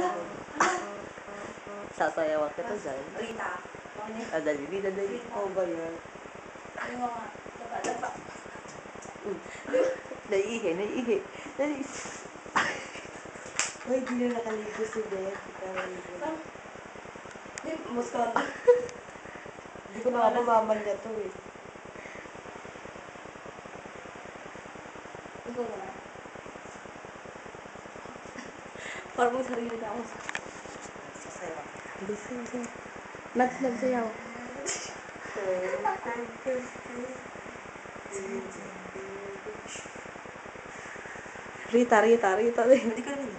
Ano? Sasayawan kita dyan. Rita. Okay. Ah, dali, di, dali. Oo ba yan? Ano nga? Laba, laba. Naiihi, naiihi. Dali. Uy, di na nakaligo si Beth. Nakaligo na. Di, muskon. Hindi ko na nga mamaman niya to eh. Ikaw na. Parang may sarili na ako. Sasayawan. Bisa, bisa. Mads, nagsayaw. Rita, Rita, Rita. Hindi ka naman.